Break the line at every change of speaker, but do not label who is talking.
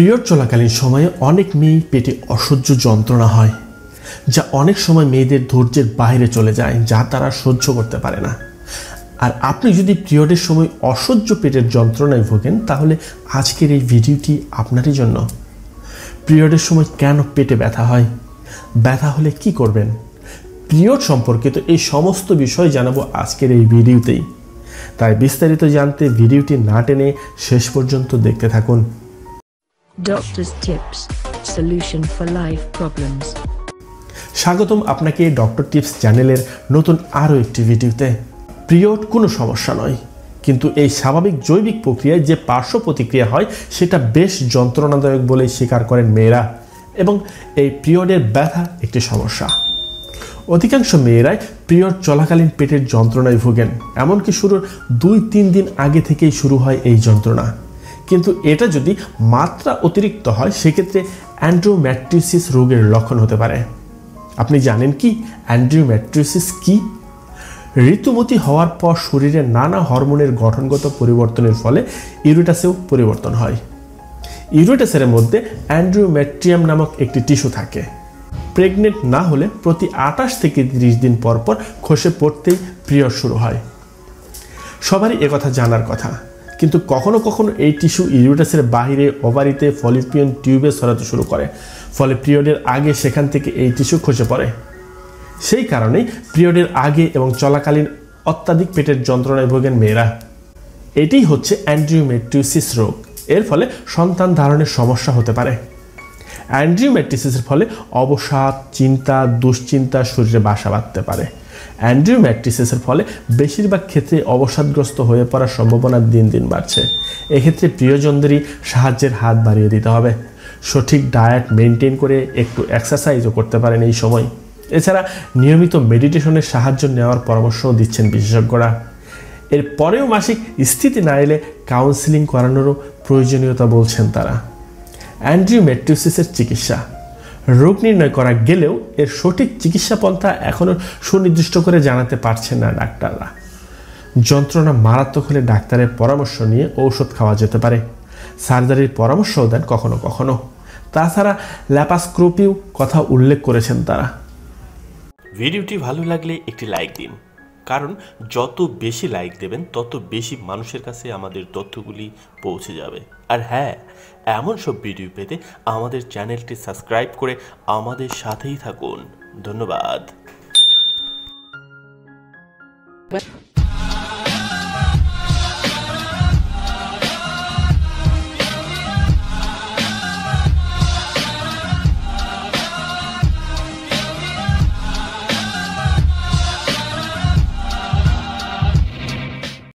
Period চলাকালীন সময়ে অনেক মেয়ে পেটে অসহ্য যন্ত্রণা হয়, যা অনেক সময় মেয়েদের ধৈর্যের বাইরে চলে যায়, যা তারা সহ্য করতে পারে না। আর আপনি যদি পিরিয়ডের সময় অসহ্য পেটের যন্ত্রণায় ভোগেন, তাহলে আজকের এই ভিডিওটি আপনারই জন্য। পিরিয়ডের সময় কেন পেটে ব্যথা হয়? ব্যথা হলে কি করবেন? পিরিয়ড সম্পর্কিত এই সমস্ত বিষয় জানাব আজকের এই ভিডিওতেই। তাই বিস্তারিত জানতে ভিডিওটি না টেনে শেষ পর্যন্ত দেখতে থাকুন।
Doctor's Tips, Solution for Life Problems.
স্বাগতম আপনাকে ডক্টর টিপস চ্যানেলের নতুন আরও একটি ভিডিওতে পিরিয়ড কোনো সমস্যা নয়, কিন্তু এই স্বাভাবিক জৈবিক প্রক্রিয়ায় যে পার্শ্ব প্রতিক্রিয়া হয়, সেটা বেশ যন্ত্রণাদায়ক বলে স্বীকার করেন মেয়েরা, এবং এই পিরিয়ডের ব্যথা একটি সমস্যা। অধিকাংশ মেয়েরাই পিরিয়ড চলাকালীন পেটের যন্ত্রণায় ভোগেন, এমনকি শুরুর দুই তিন দিন আগে থেকেই শুরু হয় এই যন্ত্রণা। কিন্তু এটা যদি মাত্রা অতিরিক্ত হয়, সেক্ষেত্রে অ্যান্ড্রোম্যাট্রিসিস রোগের লক্ষণ হতে পারে। আপনি জানেন কি অ্যান্ড্রোম্যাট্রিসিস কি? ঋতুমতি হওয়ার পর শরীরে নানা হরমোনের গঠনগত পরিবর্তনের ফলে ইউরিটাসেও পরিবর্তন হয়। ইউরিটাসের মধ্যে অ্যান্ড্রোম্যাট্রিয়াম নামক একটি টিস্যু থাকে। প্রেগনেন্ট না হলে প্রতি আটাশ থেকে তিরিশ দিন পর পর খসে পড়তেই প্রিয় শুরু হয়। সবারই একথা জানার কথা। কিন্তু কখনো কখনো এই টিস্যু ইউরিটাসের বাহিরে ওভারিতে ফলিপিয়ন টিউবে সরাতে শুরু করে। ফলে পিরিয়ডের আগে সেখান থেকে এই টিস্যু খসে পড়ে। সেই কারণেই পিরিয়ডের আগে এবং চলাকালীন অত্যাধিক পেটের যন্ত্রণায় ভোগেন মেয়েরা। এটি হচ্ছে অ্যান্ড্রিওমেট্রিওসিস রোগ। এর ফলে সন্তান ধারণের সমস্যা হতে পারে। অ্যান্ড্রিওমেট্রিসিসের ফলে অবসাদ, চিন্তা, দুশ্চিন্তা শরীরে বাসা বাঁধতে পারে। অ্যান্ড্রিওম্যাট্রিসিসের ফলে বেশিরভাগ ক্ষেত্রে অবসাদগ্রস্ত হয়ে পড়ার সম্ভাবনা দিন দিন বাড়ছে। এক্ষেত্রে প্রিয়জনদেরই সাহায্যের হাত বাড়িয়ে দিতে হবে। সঠিক ডায়েট মেনটেন করে একটু এক্সারসাইজও করতে পারেন এই সময়। এছাড়া নিয়মিত মেডিটেশনের সাহায্য নেওয়ার পরামর্শও দিচ্ছেন বিশেষজ্ঞরা। এর পরেও মাসিক স্থিতি না এলে কাউন্সিলিং করানোরও প্রয়োজনীয়তা বলছেন তারা। অ্যান্ড্রিওমেট্রিওসিসের চিকিৎসা। রোগ নির্ণয় করা গেলেও এর সঠিক চিকিৎসা পন্থা এখনও সুনির্দিষ্ট করে জানাতে পারছেন না ডাক্তাররা। যন্ত্রণা মারাত্মক হলে ডাক্তারের পরামর্শ নিয়ে ঔষধ খাওয়া যেতে পারে। সার্জারির পরামর্শও দেন কখনো কখনো। তাছাড়া ল্যাপাস্ক্রোপিও কথা উল্লেখ করেছেন তারা।
ভিডিওটি ভালো লাগলে একটি লাইক দিন। কারণ যত বেশি লাইক দেবেন, তত বেশি মানুষের কাছে আমাদের তথ্যগুলি পৌঁছে যাবে। আর হ্যাঁ এমন সব ভিডিও পেতে আমাদের চ্যানেলটি সাবস্ক্রাইব করে আমাদের সাথেই থাকুন। ধন্যবাদ।